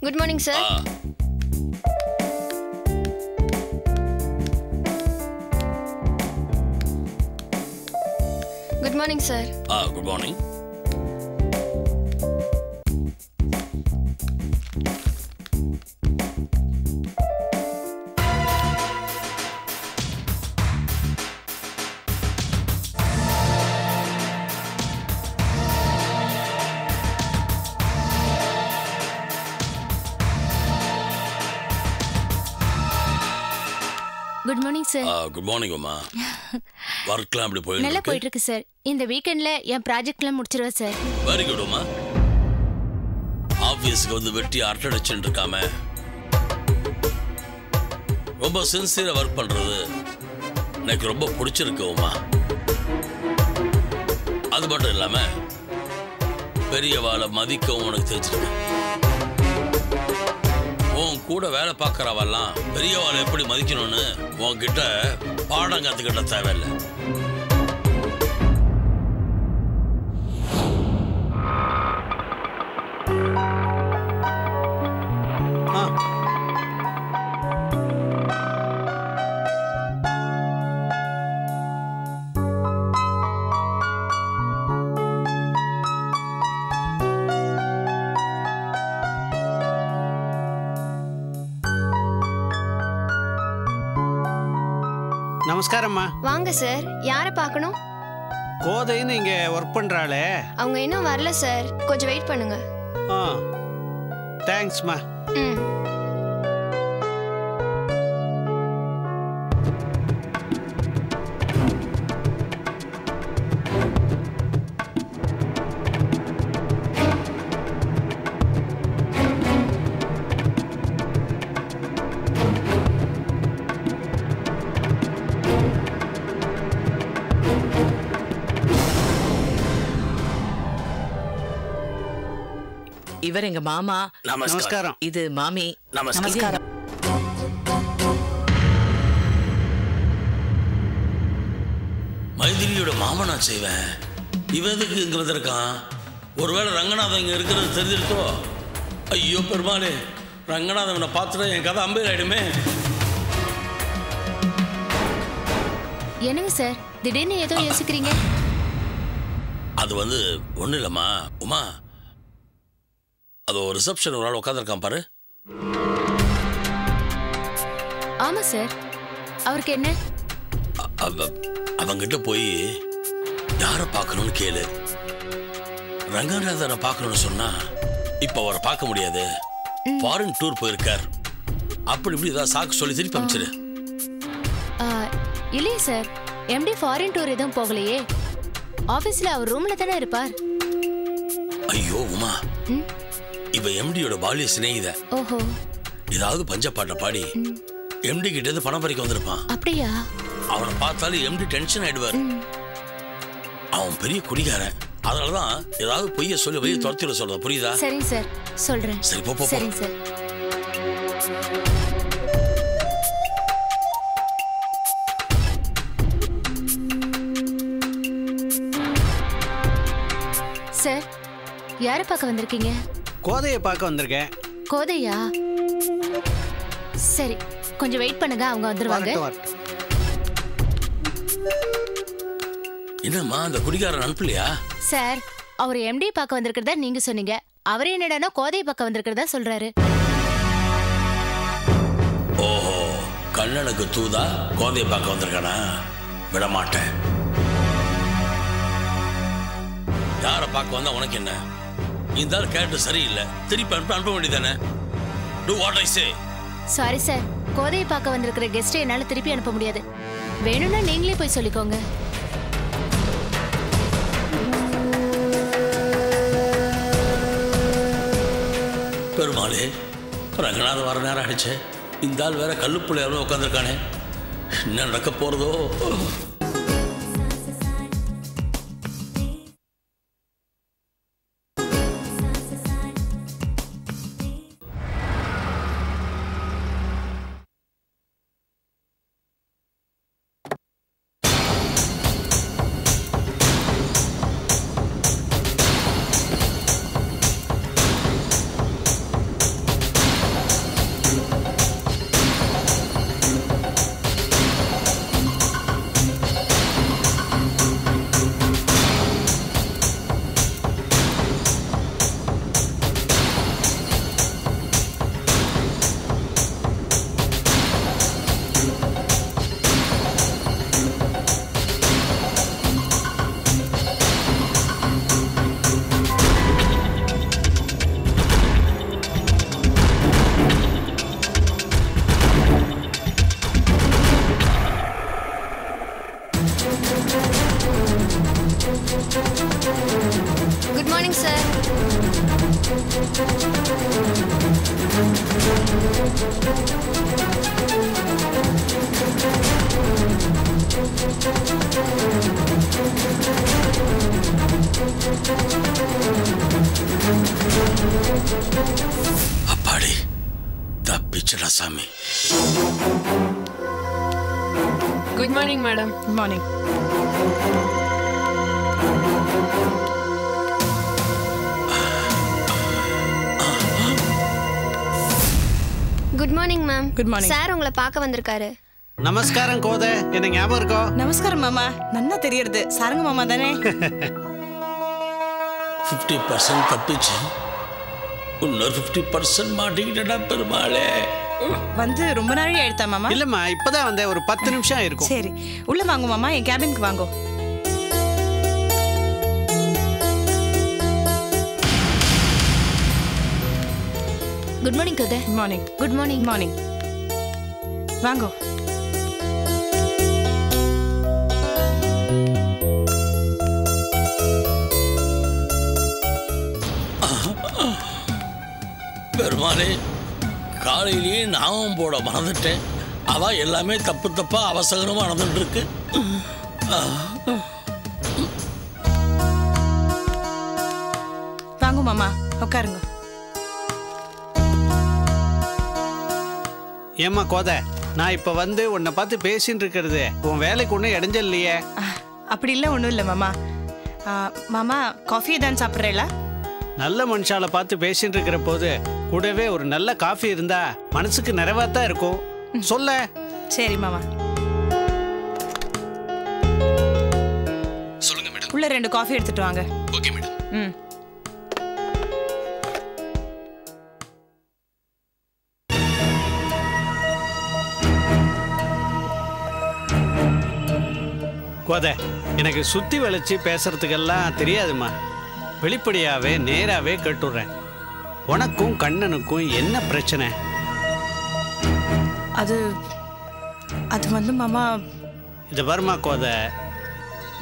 Good morning, sir. Ah. Good morning, sir. Ah, good morning. Good morning sir good morning அம்மா வர்க்லாம் அப்படி போயிருக்கு நல்லா போயிட்டு இருக்கு சார் இந்த வீக்கெண்ட்ல என் ப்ராஜெக்ட்லாம் முடிச்சிருவேன் சார் வெரி குட் அம்மா ஆபீஸ்க்கு வந்து வெட்டி அரட்டடிச்சுட்டு இருக்காம ரொம்ப சின்சியரா ஒர்க் பண்றது எனக்கு ரொம்ப பிடிச்சிருக்கு உமா அது மட்டும் இல்லாம பெரியவாளை மதிக்கவும் உனக்கு தெரிஞ்சிருக்கேன் கூட வேலை பார்க்குறவெல்லாம் பெரியவாளை எப்படி மதிக்கணும்னு உன்கிட்ட பாடம் கற்றுக்கிட்ட தேவையில்லை நமஸ்காரம்மா வாங்க சார் யாரை பார்க்கணும் கோதைன்னு இங்கே ஒர்க் பண்ணுறாளே அவங்க இன்னும் வரல சார் கொஞ்சம் வெயிட் பண்ணுங்க ஆ தேங்க்ஸ்மா ம் இவர் எங்க மாமா நமஸ்காரம் இது மாமி நமஸ்காரம் மைதிலியோட மாமனா செய்வேன் இவதுக்கு இங்க வந்திருக்கான் ஒருவேளை ரங்கநாதன் இங்க இருக்கிறது தெரிஞ்சிருக்கோ ஐயோ பெருமாளே ரங்கநாதன் பார்த்துட்டு என் கதை அம்பேர் ஆயிடுமே என்னங்க சார் திடீர்னு ஏதோ யோசிக்கிறீங்க அது வந்து ஒண்ணு இல்லம்மா உமா அது ஒரு ரிசப்ஷன் ஒரு ஆள் உட்காந்துருக்கான் பாரு ஆமா சார் அவருக்கு என்ன அவங்கிட்ட போய் யார பாக்கணும்னு கேளு ரங்கநாதனை பாக்கணும்னு சொன்னா இப்ப அவரை பார்க்க முடியாது ஃபாரின் டூர் போயிருக்கார் அப்படி இப்படி ஏதாவது சாக்கு சொல்லி திருப்பி அமைச்சிரு இல்லையே சார் எம்டி ஃபாரின் டூர் எதுவும் போகலையே ஆபீஸ்ல அவர் ரூம்ல தானே இருப்பார் ஐயோ உமா இவ எம்டியோட பாலிய சிநேகித ஓஹோ ஏதாவது பஞ்ச பாட்டை பாடி எம்டி கிட்ட இருந்து பணம் பறிக்க வந்திருப்பான் அப்படியா அவனை பார்த்தாலும் எம்டி டென்ஷன் ஆயிடுவார் அவன் பெரிய குடிகாரன் அதனாலதான் ஏதாவது பொய்ய சொல்லி பொய்ய துரத்திட சொல்றேன் புரியுதா சரி சார் சொல்றேன் சரி போ சரி சார் சார் யாரை பார்க்க வந்திருக்கீங்க கோதையை பார்க்க வந்திருக்கேன் கோதையா சரி கொஞ்சம் வெயிட் பண்ணுங்க அவங்க வந்துருவாங்க என்னம்மா அந்த குடிகாரன் அனுப்பலையா சார் அவர் எம்டி பார்க்க வந்திருக்கிறதா நீங்க சொன்னீங்க அவரே என்னடா கோதை பார்க்க வந்திருக்கிறதா சொல்றாரு ஓஹோ கண்ணனுக்கு தூதா கோதை பார்க்க வந்திருக்கானா விடமாட்டேன் யாரை பார்க்க வந்தா உனக்கு என்ன இந்த ஆள் கேரக்டர் சரியில்லை திருப்பி அனுப்ப அனுப்ப வேண்டியதானே to what I say sorry sir கோதையை பார்க்க வந்திருக்கிற கெஸ்ட்டை என்னால் திருப்பி அனுப்ப முடியாது வேணும்னா நீங்களே போய் சொல்லிக்கோங்க பெருமாளே ரங்கநாதன் வர நேரம் ஆயிடுச்சு இந்த ஆள் வேற கல்லுப்புள்ளையாலும் உட்காந்துருக்கானே என்ன நடக்க போகிறதோ morning madam good morning good morning ma'am good morning sir உங்களை பார்க்க வந்திருக்காரு நமஸ்காரம் கோத என்ன ஞாபகம் இருக்கோ நமஸ்காரம் மாமா நன்னா தெரியறது சரங்க மாமா தானே ஃபிஃப்டி பர்சன்ட் தப்பிச்சு இன்னொரு ஃபிஃப்டி பர்சன்ட் மாட்டிக்கிட்டா பெருமாளே வந்து ரொம்ப நாளே ஆயிடுதா மாமா இல்லம்மா இப்பதான் வந்தேன் ஒரு பத்து நிமிஷம் ஆயிருக்கும் சரி உள்ள வாங்க மாமா என் கேபினுக்கு வாங்கோ குட் மார்னிங் கதை மார்னிங் குட் மார்னிங் மார்னிங் வாங்கோ பெருமானே காலையிலேயே நாமம் போட மறந்துட்டேன் அவ எல்லாமே தப்பு தப்பா அவசகரமா நடந்துட்டு இருக்கு வாங்க மாமா உட்காருங்க ஏம்மா கோத நான் இப்ப வந்து உன்னை பார்த்து பேசின்னு இருக்கிறது உன் வேலைக்கு ஒன்றும் இடைஞ்சல் இல்லையே அப்படி இல்லை ஒன்றும் இல்லை மாமா மாமா காஃபி தான் சாப்பிட்றீங்களா நல்ல மனுஷால பார்த்து பேசிட்டு இருக்கிற போது கூடவே ஒரு நல்ல காஃபி இருந்தா மனசுக்கு நிறைவா தான் இருக்கும் சொல்ல சரி மாமா சொல்லுங்க மேடம் உள்ள ரெண்டு காஃபி எடுத்துட்டு வாங்க ஓகே மேடம் ம் கோதை எனக்கு சுற்றி வளைச்சி பேசுறதுக்கெல்லாம் தெரியாதுமா வெளிப்படையாகவே நேராகவே கட்டுறேன் உனக்கும் கண்ணனுக்கும் என்ன பிரச்சனை அது அது வந்து மாமா இது வருமா கோத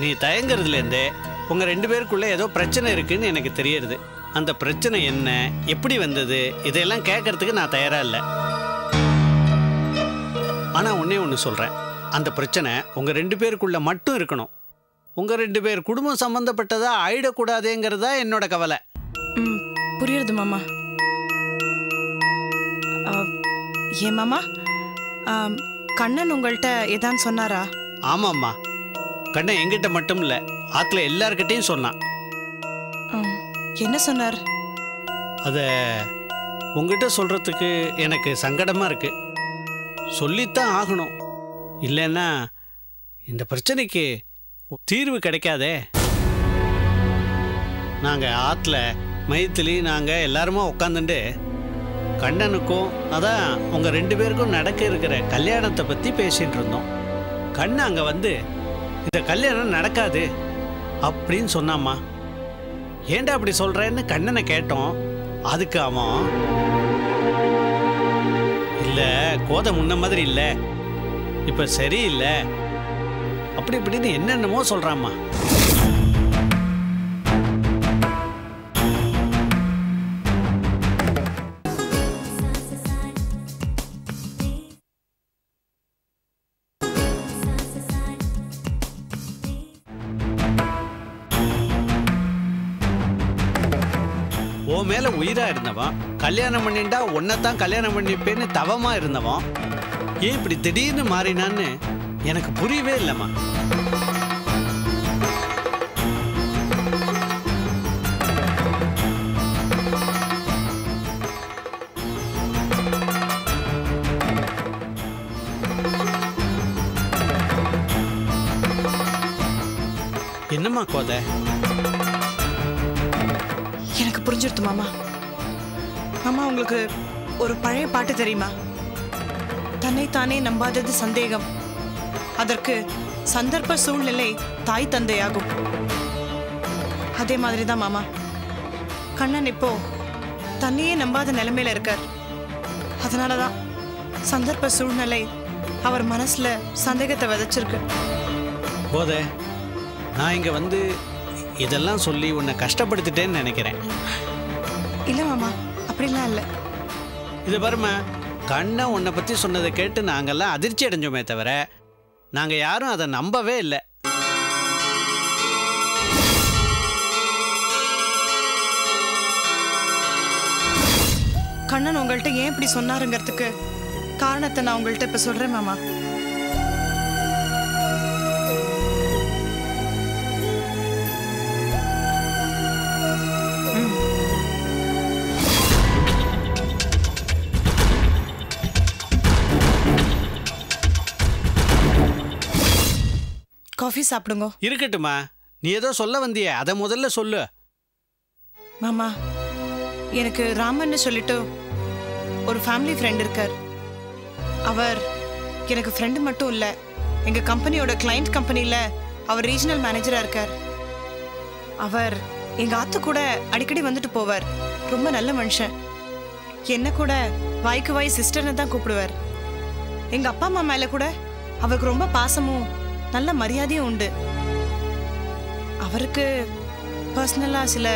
நீ தயங்குறதுலேருந்தே உங்கள் ரெண்டு பேருக்குள்ளே ஏதோ பிரச்சனை இருக்குன்னு எனக்கு தெரியுது அந்த பிரச்சனை என்ன எப்படி வந்தது இதையெல்லாம் கேட்கறதுக்கு நான் தயாராக இல்லை ஆனால் ஒன்றே ஒன்று சொல்கிறேன் அந்த பிரச்சனை உங்கள் ரெண்டு பேருக்குள்ளே மட்டும் இருக்கணும் உங்கள் ரெண்டு பேர் குடும்பம் சம்மந்தப்பட்டதாக ஆயிடக்கூடாதேங்கிறதா என்னோட கவலை புரியுறது மாமா ஏ மாமா கண்ணன் உங்கள்கிட்ட ஏதான் சொன்னாரா ஆமாம்மா கண்ணன் எங்கிட்ட மட்டும் இல்லை ஆற்றுல எல்லார்கிட்டையும் சொன்னான் என்ன சொன்னார் அதை உங்ககிட்ட சொல்கிறதுக்கு எனக்கு சங்கடமாக இருக்குது சொல்லித்தான் ஆகணும் இல்லைன்னா இந்த பிரச்சனைக்கு தீர்வு கிடைக்காதே நாங்கள் ஆற்றுல மைத்திலி நாங்கள் எல்லாருமா உட்காந்துட்டு கண்ணனுக்கும் அதான் உங்கள் ரெண்டு பேருக்கும் நடக்க இருக்கிற கல்யாணத்தை பற்றி பேசிகிட்டு இருந்தோம் கண்ணன் அங்கே வந்து இந்த கல்யாணம் நடக்காது அப்படின்னு சொன்னாம்மா ஏண்டா அப்படி சொல்கிறேன்னு கண்ணனை கேட்டோம் அதுக்கு அவன் இல்லை கோதை முன்ன மாதிரி இல்லை இப்போ சரியில்லை அப்படி இப்படின்னு என்னென்னமோ சொல்கிறாம்மா இருந்தவன் கல்யாணம் பண்ணிட்டா உன்னைத்தான் கல்யாணம் பண்ணிப்பேன்னு தவமா இருந்தவன் ஏன் இப்படி திடீர்னு மாறினான்னு எனக்கு புரியவே இல்லம்மா என்னம்மா கோதை எனக்கு புரிஞ்சிருத்து மாமா அம்மா உங்களுக்கு ஒரு பழைய பாட்டு தெரியுமா தன்னைத்தானே நம்பாதது சந்தேகம் அதற்கு சந்தர்ப்ப சூழ்நிலை தாய் தந்தையாகும் அதே மாதிரி தான் மாமா கண்ணன் இப்போ தன்னையே நம்பாத நிலைமையில இருக்கார் அதனால தான் சந்தர்ப்ப சூழ்நிலை அவர் மனசுல சந்தேகத்தை விதைச்சிருக்கு போத நான் இங்க வந்து இதெல்லாம் சொல்லி உன்னை கஷ்டப்படுத்திட்டேன்னு நினைக்கிறேன் இல்லை மாமா அப்படிலாம் இல்லை இது பாருமா கண்ணை உன்னை பற்றி சொன்னதை கேட்டு நாங்கள்லாம் அதிர்ச்சி அடைஞ்சோமே தவிர நாங்கள் யாரும் அதை நம்பவே இல்லை கண்ணன் உங்கள்கிட்ட ஏன் இப்படி சொன்னாருங்கிறதுக்கு காரணத்தை நான் உங்கள்கிட்ட இப்போ சொல்கிறேன் மாமா சாப்பிடுங்க இருக்கட்டுமா நீ ஏதோ சொல்ல வந்திய அதை முதல்ல சொல்லு மாமா எனக்கு ராமன்னு சொல்லிட்டு ஒரு ஃபேமிலி ஃப்ரெண்ட் இருக்கார் அவர் எனக்கு ஃப்ரெண்டு மட்டும் இல்லை எங்கள் கம்பெனியோட கிளைண்ட் கம்பெனியில் அவர் ரீஜனல் மேனேஜராக இருக்கார் அவர் எங்கள் ஆத்து கூட அடிக்கடி வந்துட்டு போவார் ரொம்ப நல்ல மனுஷன் என்ன கூட வாய்க்கு வாய் சிஸ்டர்னு தான் கூப்பிடுவார் எங்கள் அப்பா அம்மா மேலே கூட அவருக்கு ரொம்ப பாசமும் நல்ல மரியாதையும் உண்டு அவருக்கு பர்சனலாக சில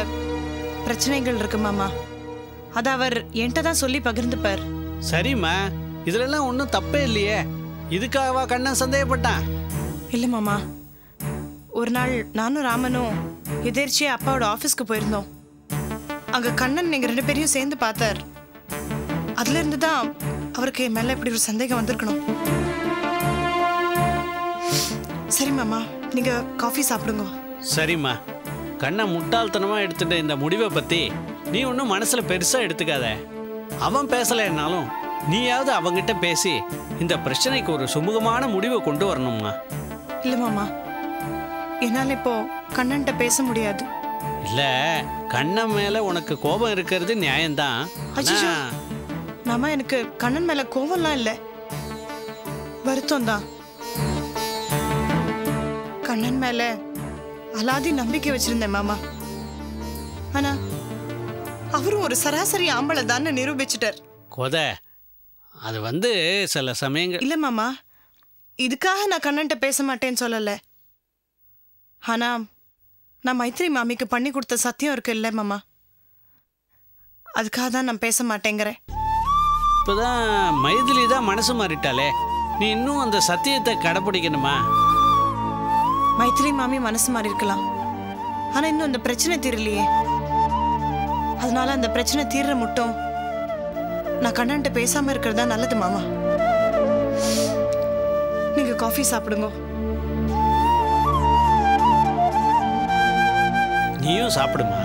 பிரச்சனைகள் இருக்கு மாமா அதை அவர் என்கிட்ட தான் சொல்லி பகிர்ந்துப்பார் சரிம்மா இதுலலாம் ஒன்றும் தப்பே இல்லையே இதுக்காகவா கண்ணன் சந்தேகப்பட்டான் இல்லை மாமா ஒரு நாள் நானும் ராமனும் எதிர்ச்சியே அப்பாவோட ஆஃபீஸ்க்கு போயிருந்தோம் அங்கே கண்ணன் நீங்கள் ரெண்டு பேரையும் சேர்ந்து பார்த்தார் அதுலேருந்து தான் அவருக்கு மேலே இப்படி ஒரு சந்தேகம் வந்திருக்கணும் டைம் அம்மா நீங்கள் காஃபி சாப்பிடுங்க சரிம்மா கண்ணை முட்டாள்தனமாக எடுத்துட்ட இந்த முடிவை பற்றி நீ ஒன்றும் மனசில் பெருசாக எடுத்துக்காத அவன் பேசலைன்னாலும் நீயாவது அவங்கிட்ட பேசி இந்த பிரச்சனைக்கு ஒரு சுமூகமான முடிவை கொண்டு வரணும்மா இல்லை என்னால் இப்போ கண்ணன்ட்ட பேச முடியாது இல்லை கண்ணன் மேலே உனக்கு கோபம் இருக்கிறது நியாயம்தான் நாம எனக்கு கண்ணன் மேலே கோபம்லாம் இல்லை வருத்தம் தான் அண்ணன் மேல அலாதி நம்பிக்கை வச்சிருந்தேன் மாமா ஆனா அவரும் ஒரு சராசரி ஆம்பளை தான் நிரூபிச்சிட்டார் கொத அது வந்து சில சமயங்கள் இல்ல மாமா இதுக்காக நான் கண்ணன்ட்ட பேச மாட்டேன்னு சொல்லலை ஆனா நான் மைத்ரி மாமிக்கு பண்ணி கொடுத்த சத்தியம் இருக்கு இல்ல மாமா அதுக்காக தான் நான் பேச மாட்டேங்கிறேன் இப்போதான் மைதிலி தான் மனசு மாறிட்டாளே நீ இன்னும் அந்த சத்தியத்தை கடைப்பிடிக்கணுமா மைத்திரி மாமி மனசு மாறி இருக்கலாம் ஆனால் இன்னும் அந்த பிரச்சனை தீரலையே அதனால அந்த பிரச்சனை தீர்ற முட்டும் நான் கண்ணன்ட்ட பேசாமல் இருக்கிறது தான் நல்லது மாமா நீங்கள் காஃபி சாப்பிடுங்க நீயும் சாப்பிடுமா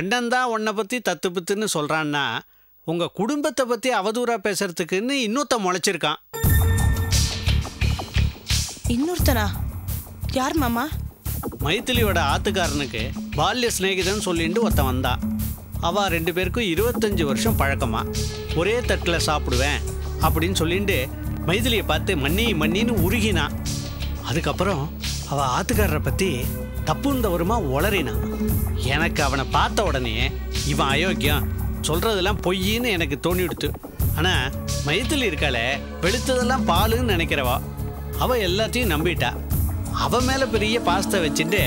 கண்டன் தான் உன்னை பற்றி தத்து பித்துன்னு சொல்கிறான்னா உங்கள் குடும்பத்தை பற்றி அவதூறாக பேசுறதுக்குன்னு இன்னொருத்த முளைச்சிருக்கான் இன்னொருத்தனா யார் மாமா மைத்திலியோட ஆத்துக்காரனுக்கு பால்ய சிநேகிதன் சொல்லிட்டு ஒருத்தன் வந்தான் அவ ரெண்டு பேருக்கும் இருபத்தஞ்சு வருஷம் பழக்கமா ஒரே தட்டில் சாப்பிடுவேன் அப்படின்னு சொல்லிட்டு மைதிலியை பார்த்து மன்னி மன்னின்னு உருகினான் அதுக்கப்புறம் அவள் ஆத்துக்காரரை பற்றி தப்புந்தவருமா உளறினான் எனக்கு அவனை பார்த்த உடனே இவன் அயோக்கியம் சொல்றதெல்லாம் பொய்யின்னு எனக்கு தோணிவிடுத்து ஆனா மயத்தில் இருக்காளே வெளுத்ததெல்லாம் பாலுன்னு நினைக்கிறவா அவ எல்லாத்தையும் நம்பிட்டா அவ மேல பெரிய பாஸ்தை வச்சுட்டு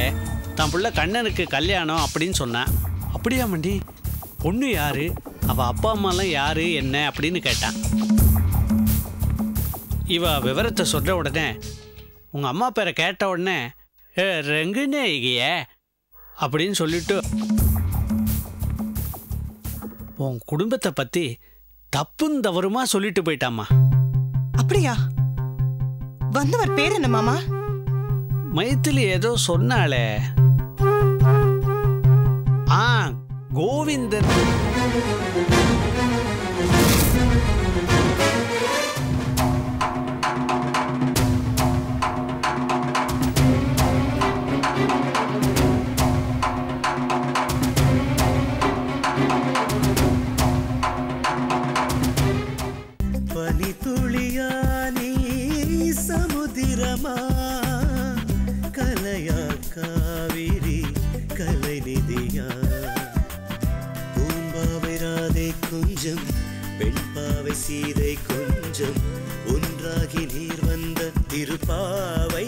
தன் புள்ள கண்ணனுக்கு கல்யாணம் அப்படின்னு சொன்னான் அப்படியா மண்டி பொண்ணு யாரு அவ அப்பா அம்மாலாம் யாரு என்ன அப்படின்னு கேட்டான் இவ விவரத்தை சொல்ற உடனே உங்க அம்மா பேரை கேட்ட உடனே ரெங்குனேகிய அப்படின்னு சொல்லிட்டு உன் குடும்பத்தை பத்தி தப்புன்னு தவறுமா சொல்லிட்டு போயிட்டாமா அப்படியா வந்தவர் பேர் என்ன மாமா மைத்திலி ஏதோ சொன்னாளே ஆ கோவிந்தன் கலமா கலையா காவிரி கலை நிதியா பூம்பாவை ராதை கொஞ்சம் பெண்பாவை சீதை கொஞ்சம் ஒன்றாகி நீர் வந்த திருப்பாவை